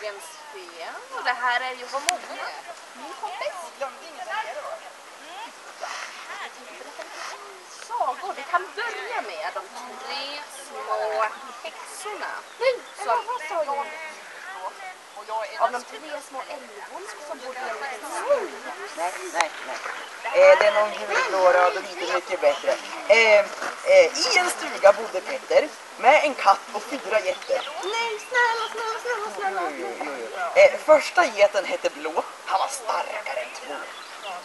Morgensken och det här är ju vad många. Min kompis. Glömde ingen berätta lite sagor. Vi kan börja med de tre små häxorna. Som, Och jag är av de tre små älvorna som bodde i en liten. Nej, nej, nej. Eh, det är någon röd och inte mycket bättre. Eh, eh, I en stuga bodde Petter med en katt och fyra getter. Nej, snälla, snälla, snälla, snälla. Jo, jo, jo. Eh, första geten hette Blå. Han var starkare än två.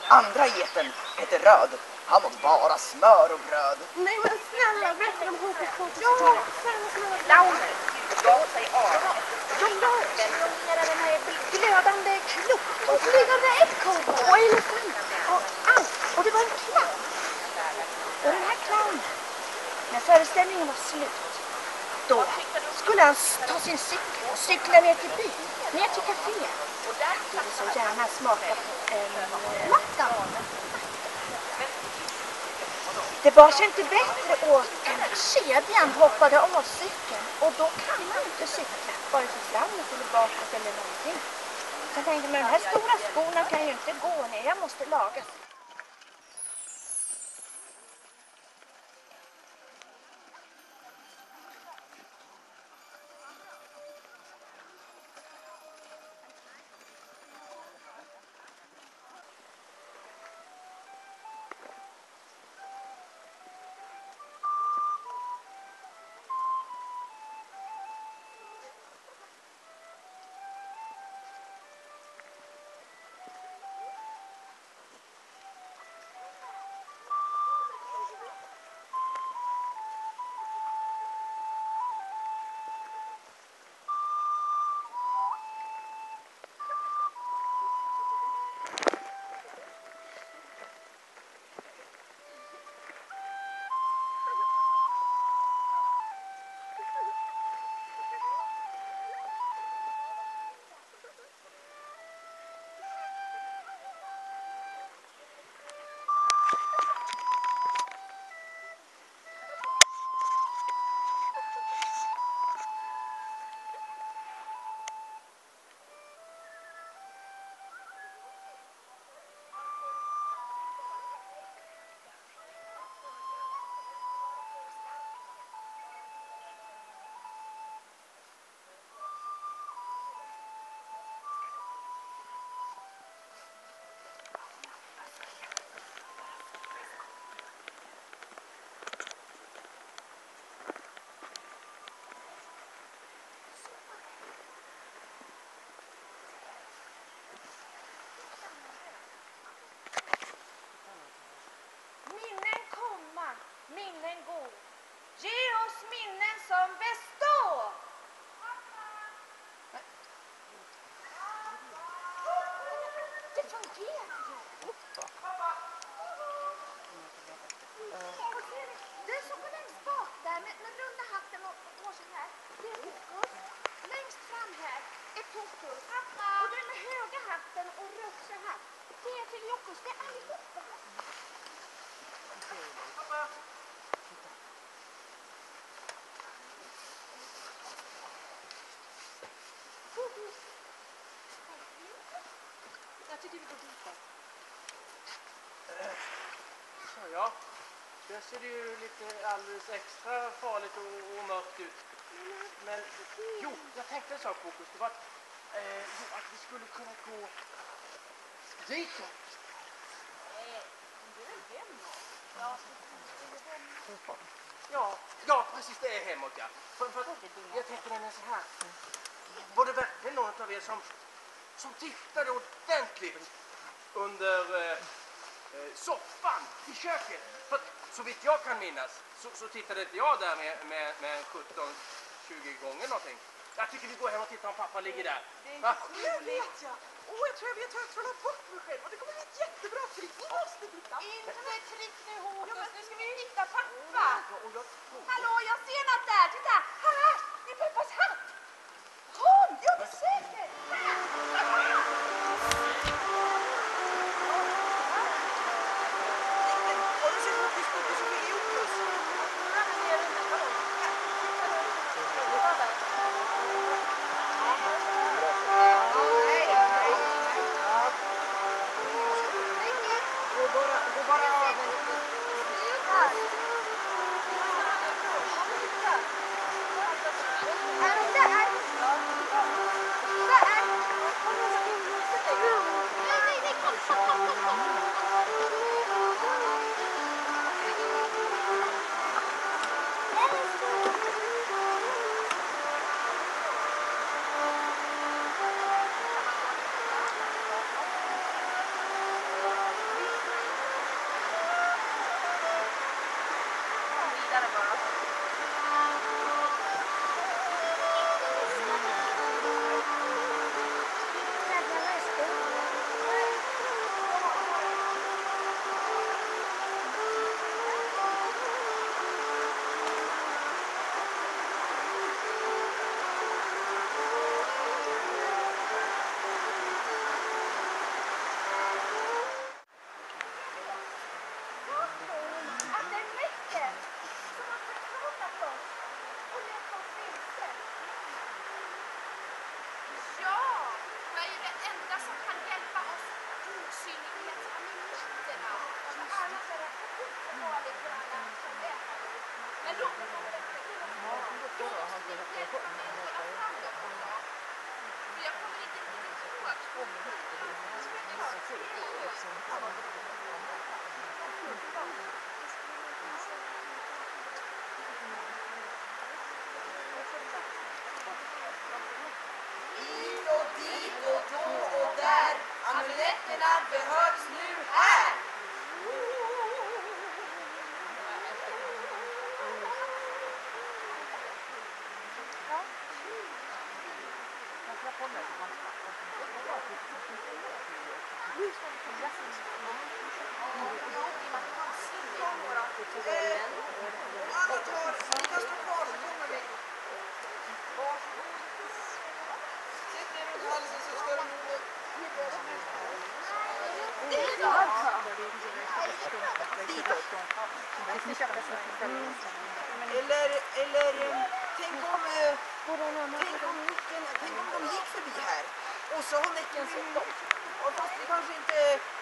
Andra geten hette Röd. Han åt bara smör och bröd. Nej men snälla, berätta om hokus pokus. Ja, snälla, snälla. Launer. Ja, säg A. Ja, ja. Den här glödande klot. Och flygande ekorre. Och elefant. Och allt. Och det var en clown. Och den här clownen, när föreställningen var slut, då skulle tar ta sin cykel och cykla ner till byn, ner till kaféet. Han vill så gärna smaka en matta. Det bar sig inte bättre åt när kedjan hoppade av cykeln och då kan man inte cykla vare sig framåt eller bakåt eller någonting. Så jag tänkte, men de här stora skorna kan ju inte gå ner, jag måste laga. Minnen god. Ge oss minnen som består. Det fungerar ju. Det är så på längst bak där med, med runda hatten och går så här. Det är Hokus. Längst fram här är Hokus. Och den med höga hatten och rufsa hatt. Det är till Jockus. Det är allihopa. Jag tycker vi går dit då. Så ja, där ser det ju lite alldeles extra farligt och, och mörkt ut. Men jo, jag tänkte en sak Fokus. Det var att, eh, att vi skulle kunna gå ditåt. Ja, ja precis det är hemåt ja. För, för, jag tänkte nämligen så här. Var det verkligen någon av er som, som tittade ordentligt under eh, eh, soffan i köket? För så vitt jag kan minnas så, så tittade inte jag där med, med, med 17-20 gånger någonting. Jag tycker vi går hem och tittar om pappa ligger där. Jag vet jag! Åh, jag tror jag vet hur jag trollar bort mig själv och det kommer bli ett jättebra trick. Ni måste titta! Inte trick nu Hokus, nu ska vi hitta pappa. Ja, och jag tror... Hallå, jag ser något där. Titta, här! Det är pappas hatt.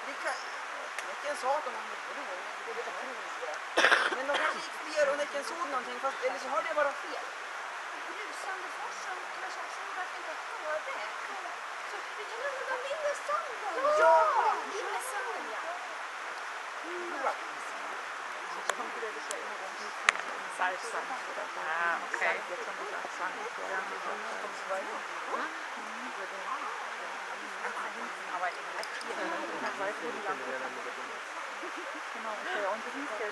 Inte, det kan, Näcken sa att de var mycket roliga, men det vet jag inte. Men de kanske gick förbi här och Näcken såg någonting, fast, eller så hörde jag bara fel. Brusande forsen kanske också gjorde att vi inte hörde. Så vi kan använda minnessanden. Ja! Minnessanden, ja. Ah, okej. Aber im Genau, der Unterschied der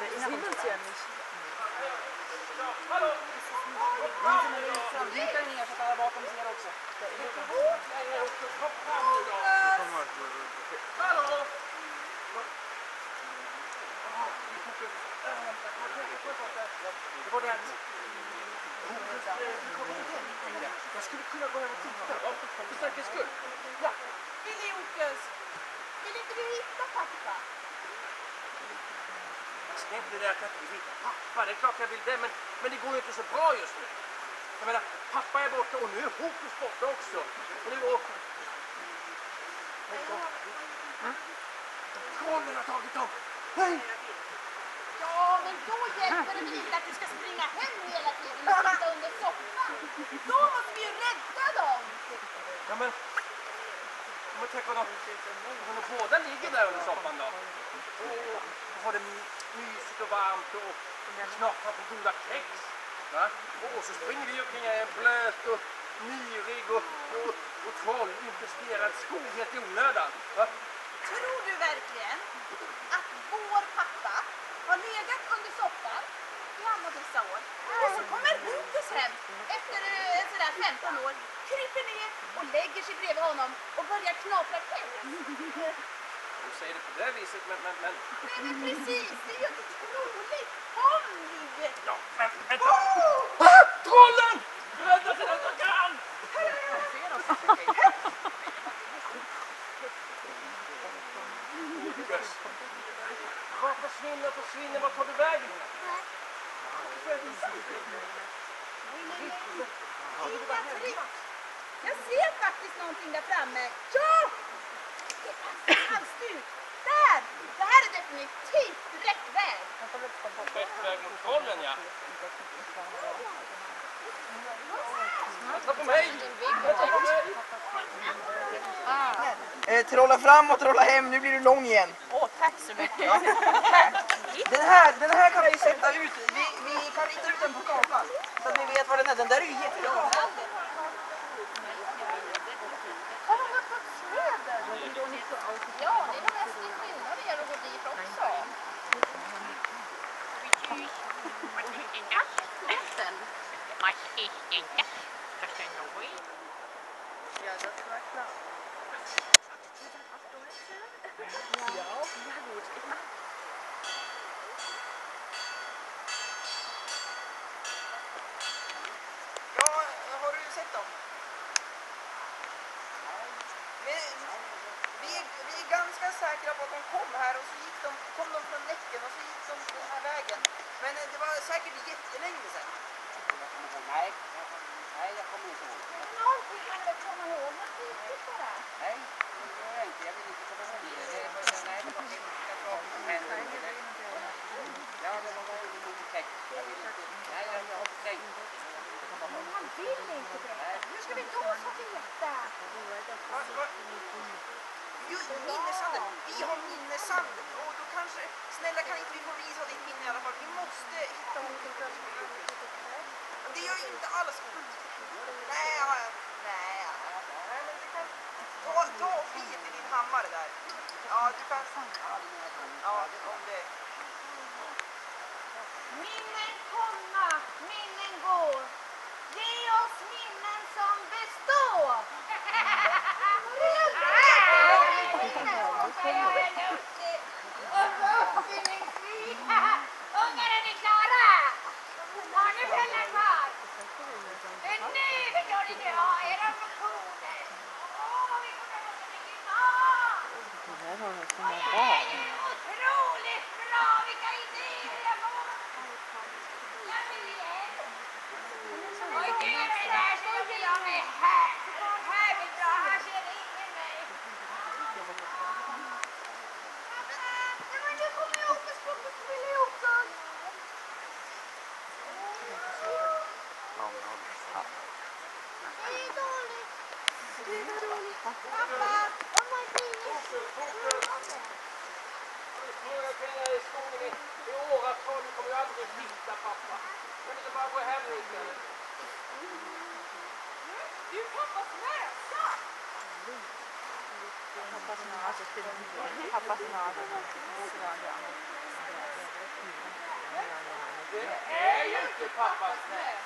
Wir erinnern uns ja nicht. Hallo! Vinkern ner så tar jag Hallo! er också. Jag är också toppfram idag. Hallo skulle kunna gå hem och titta. För säkerhets skull. Ja. Billy-Åkes! Vill inte du hitta pappa? Alltså, det är inte det där att jag inte vill hitta pappa. Det är klart jag vill det. Men, men det går ju inte så bra just nu. Jag menar, pappa är borta och nu är Hokus borta också. Och nu och... Trollen har tagit dem! Nej! Då hjälper det väl inte att vi ska springa hem hela tiden och sitta under soffan. Då måste vi ju rädda dem. Ja, men... Men tänk om de, om de båda ligger där under soffan då? Och, och har det mysigt och varmt och knaprar på goda kex. Va? Och, så springer vi omkring i en blöt och myrig och, och, och trollinfesterad skog helt i onödan. Va? Eh, trolla fram och trolla hem, nu blir du lång igen. Åh, oh, tack så mycket. Den, här, den här kan vi sätta ut, vi, vi kan rita ut den på kartan. Så att ni vet vad den är. Den där är ju jättelång. Yeah, that's right now. Ja. Eh, har du sett dem? Eh, vi, är ganska säkra på att de kom här och så gick de, kom de från Näcken och så gick de den här vägen. Men eh, det var säkert jätte 轻点啊 Corner!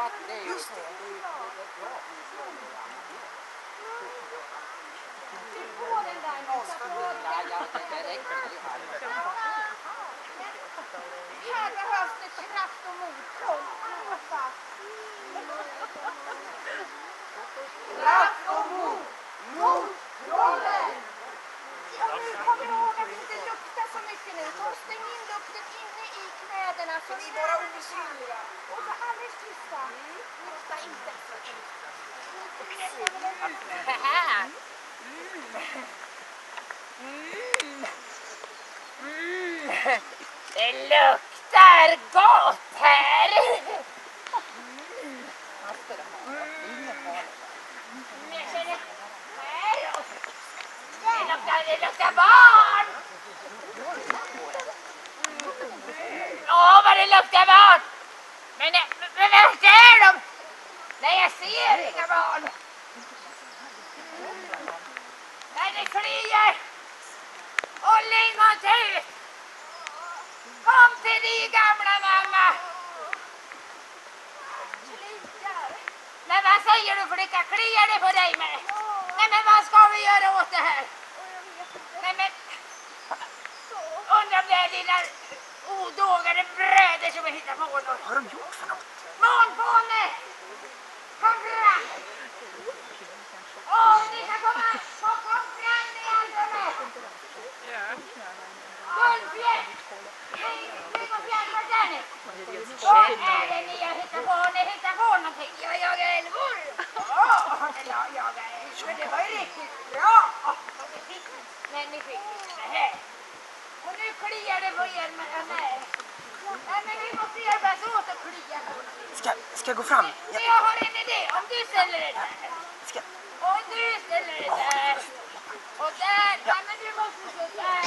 rabatten det. Just det. Här behövs det kraft och motor. Luktar gott här. Jag känner här och det luktar, det luktar barn. Åh, vad det luktar barn. Eh, men, men vart är de? Nej, jag ser inga barn. Nej, det kliar. Och lingontus. Kom till dig gamla mamma. Men vad säger du flicka? Kliar det på dig med? Nej men vad ska vi göra åt det här? Nej men... Undrar om det är dina odågade bröder som har hittat på något. Vad har de gjort för något? Månfåne! Kom fram! Åh, ni kan komma! Kom, kom fram ni andra med! Guldbjörk! Vad är det ni har hittat på? Har ni hittat på någonting? Jag jagar älvor! Åh, jag jagar älvor. Det var ju riktigt bra! Nej, ni fick inte det här. Och nu kliar det på er med... Nej. Nej, men vi måste hjälpas åt att klia på det. Ska, ska jag gå fram? Men Ja, jag har en idé. Om du ställer dig där. ska, Och du ställer dig där. Och där. Nej, men du måste stå där.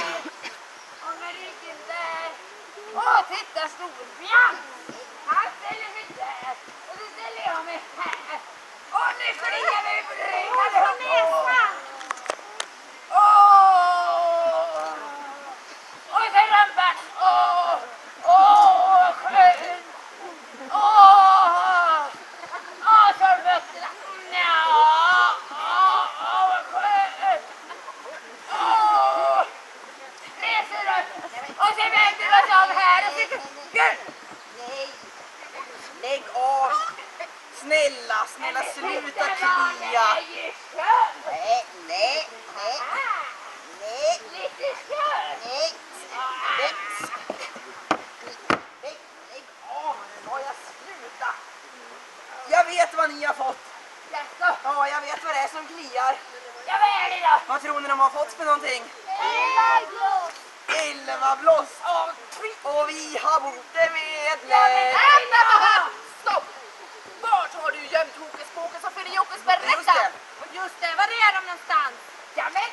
Och med ryggen där. Åh, titta Storbjörn. Han ställer sig där. Och så ställer jag mig här. Och nu kliar vi på näsan. Åh! Och så rumpan. Åh! Åh, vad skönt. Åh! Åh, så fötterna. Nja, åh, åh, vad skönt. Åh! Reser upp. Och så vänder vi oss av här och sitter... Björn! nej. Lägg av. Snälla, snälla sluta klia. Nej, nej, Nej, nej, nej, lite skön. nej. Lägg, lägg, lägg av. Sa jag sluta. Jag vet vad ni har fått. Jaså, Ja, jag vet vad det är som kliar. ja vad är det då? Vad tror ni de har fått för någonting? Elvablås. Elvablås. Och vi har botemedlet. Vänta, stopp! Vart har du gömt hokus pokus och Filiokus Just berätta? det. Just det, var är de någonstans? Ja men,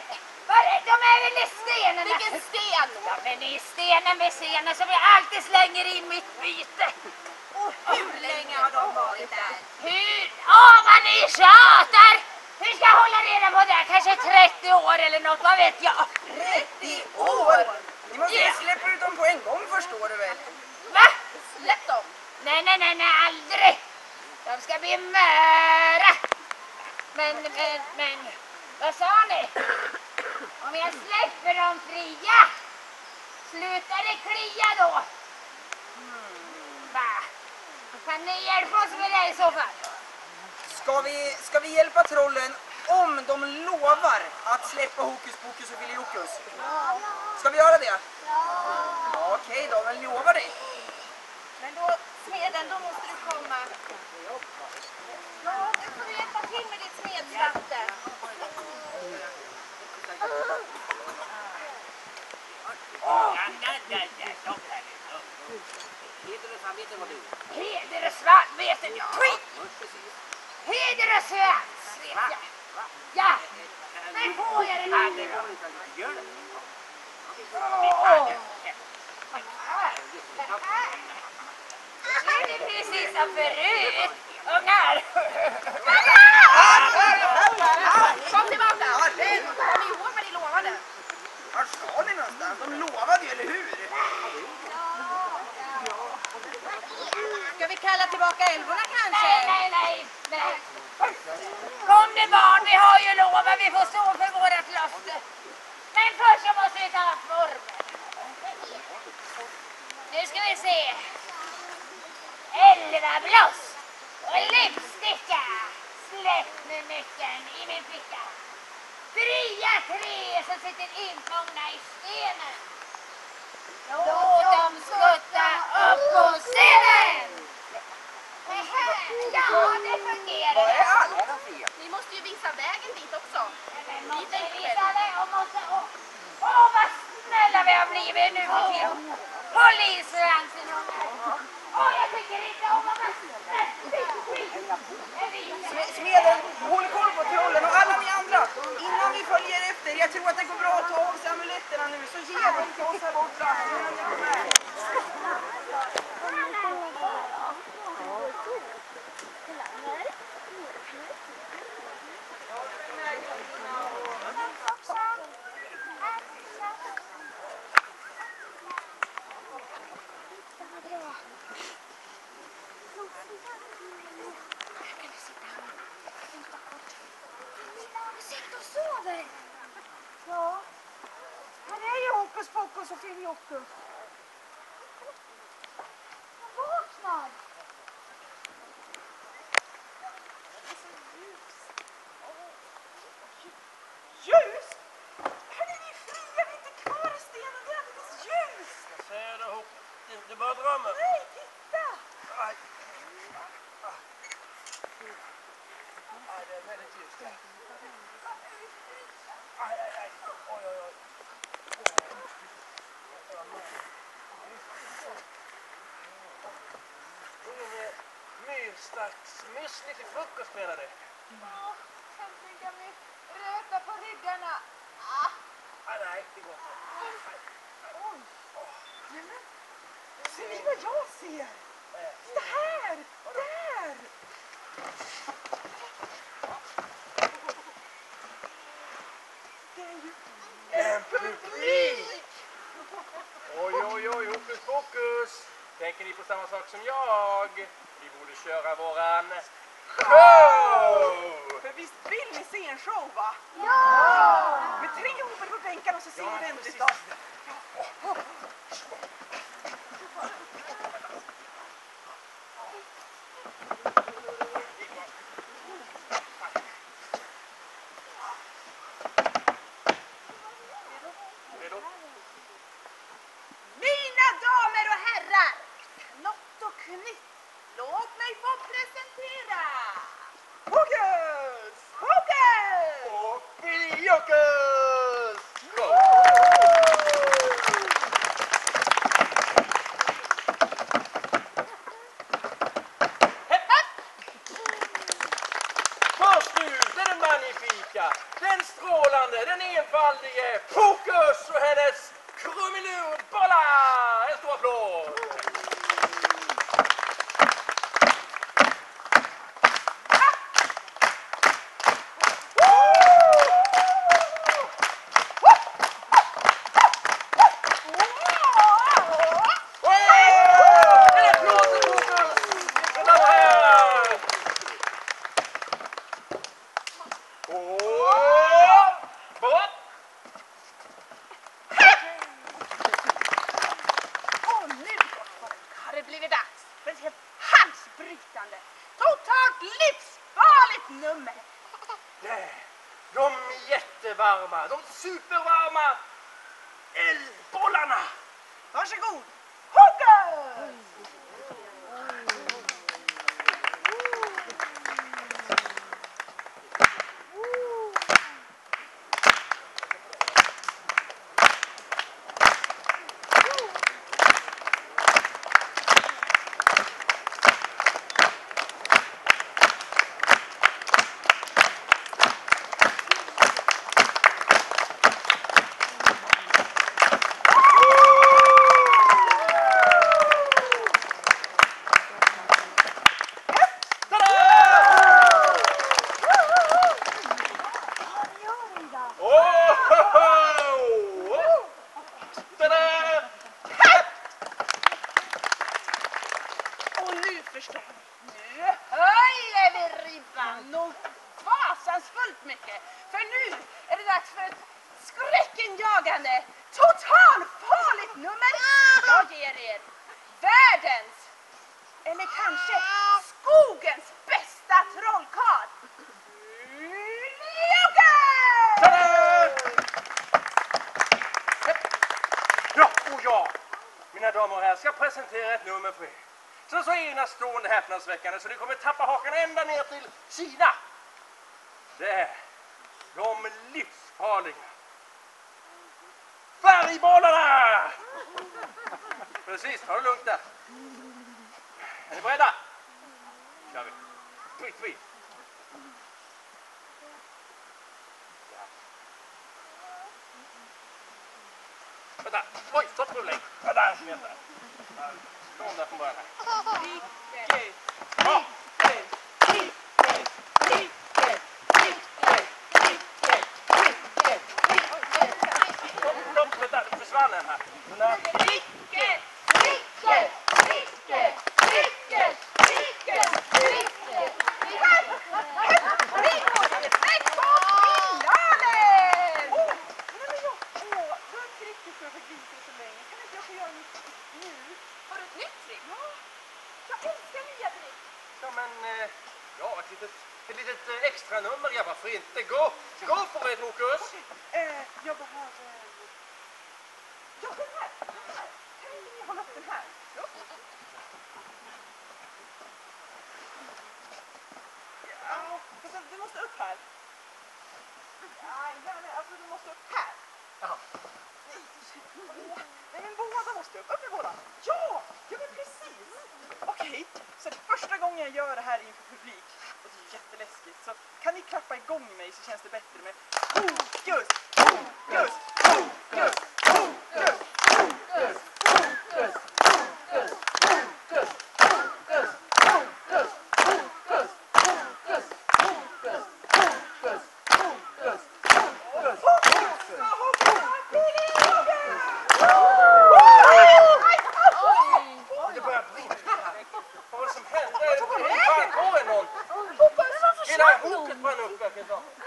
var är, de är väl i stenen? Vilken sten? Ja men i stenen med scenen som jag alltid slänger in mitt byte. Och hur länge har de varit där? Hur? Åh vad ni tjatar! Hur ska jag hålla reda på det? Kanske 30 år eller något, vad vet jag? 30 år. Ni måste Ja. släppa ut dem på en gång förstår du väl? Va? Släpp dem! Nej, nej, nej, nej, aldrig! De ska bli möra! Men, men, men, vad sa ni? Om jag släpper dem fria, slutar det klia då? Va? Kan ni hjälpa oss med det i så fall? Ska vi, ska vi hjälpa trollen om de lovar att släppa hokus pokus och filiokus? Ska vi göra det? Ja. Okej då, men lovar ni? Men då, smeden, då måste du komma. Ja, nu får du hjälpa till med ditt smedsvante. Heder och samvete var du. Heder och svart vet jag. Skit! Just precis. Heder och svans vet jag. Ja, men får jag Det andra då? går inte att göra det. Åh! Som förut. Ungar! Kom tillbaka! Kom ihåg vad ni lovade. Vart ska ni någonstans? De lovade ju, eller hur? Ska vi kalla tillbaka älvorna Nej, kanske? nej, nej, nej. Kom nu barn, vi har ju lovat vi får stå för vårat löfte. Men först så måste vi ta formen. Nu ska vi se elva blås och lipsticka. Släpp nu nyckeln i min ficka. Fria tre som sitter infångna i stenen. Låt dem skutta upp på scenen! Ja, det fungerar! Ni måste ju visa vägen dit också. Vi måste visa vägen och måste... Åh, oh, vad snälla vi har blivit nu! Håll i Polisransen! Smeden, håll Det bara drömmen. Nej, titta! Aj. Aj, det är väldigt ljust. Aj, aj, aj. Oj, oj, oj. Myrstacksmysslig till frukost menar du? Ja, Åh, tänk mig röta på ryggarna. Ah. Ah, nej, det går inte. Oj. Oj. Oj. Alltså, ser ni vad jag ser? Det här! Där! Det är ju en publik! Oj, oj, oj, hokus pokus! Tänker ni på samma sak som jag? Vi borde köra våran show! För visst vill ni se en show, va? Ja! Med tre hoppar på bänkarna och så ser ni ordentligt då. Super strån häpnadsväckande så ni kommer tappa hakan ända ner till Kina. Det de livsfarliga färgbollarna! Precis, ta det lugnt där. Är ni beredda? Nu kör vi. Tvitt, tvitt. Vänta, oj, stopp rullning. Vänta, vänta. Vamos dar embora. Brinquedo. Men eh, ja, ett litet, ett litet eh, extra nummer, ja varför inte? Gå, gå för det Hokus! Eh, jag behöver... Eh, ja, den här! Den här. Kan ni hålla upp den här? Ja. Ja, fast du måste upp här. Nej, nej, nej, alltså du måste upp här. Jaha. Nej, men båda måste upp. Upp med båda. Ja, ja men precis. Okej, så det är första gången jag gör det här inför publik. Och det är jätteläskigt. Så kan ni klappa igång mig så känns det bättre med fokus, fokus, fokus, fokus, que.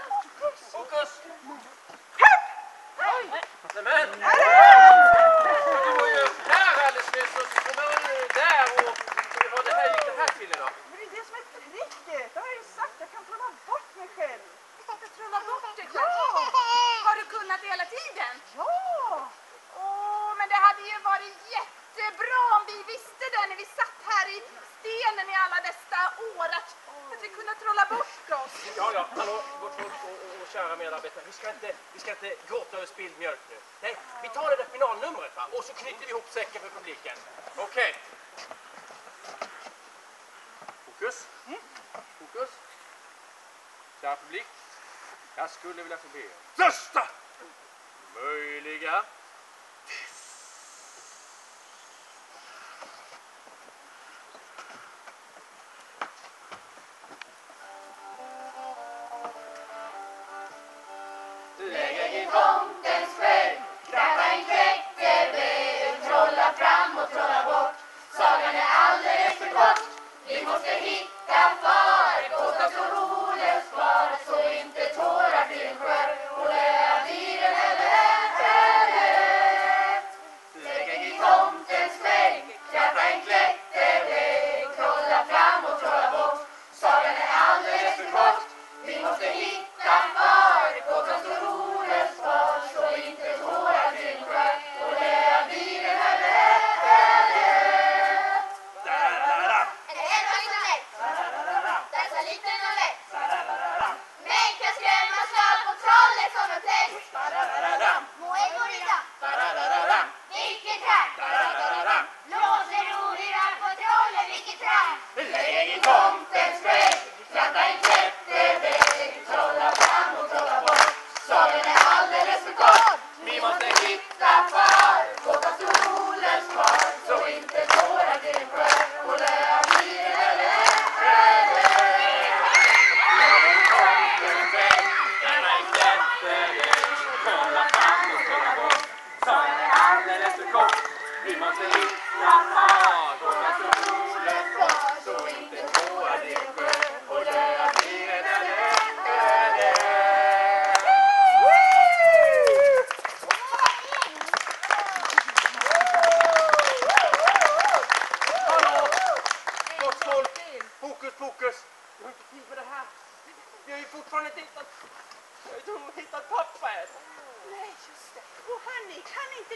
from 现在。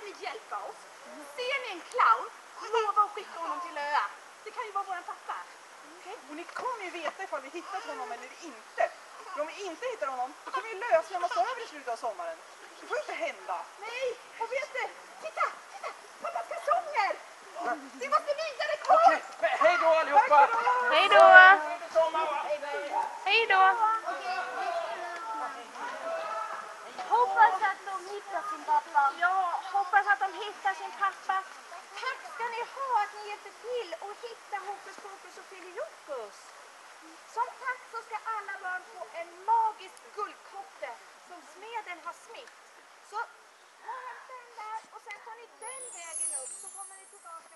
ni hjälpa oss? Ser ni en clown, lova att skicka honom till Öa. Det kan ju vara våran pappa. Okay? Och ni kommer ju veta ifall vi hittat honom eller inte. För om vi inte hittar honom, då kommer vi lösa en massa över i slutet av sommaren. Det får inte hända. Nej, jag vet det. Titta, titta! Pappas kalsonger! Vi måste vidare, kom! Okej, okay. hej då allihopa! Hej då! Hej då! Hoppas att de hittar sin pappa. Ja. Hoppas att de hittar sin pappa. Tack ska ni ha att ni hjälpte till och hitta Hokus Pokus och Filiokus. Som tack så ska alla barn få en magisk guldkotte som smeden har smitt. Så ta den där och sen tar ni den vägen upp så kommer ni tillbaka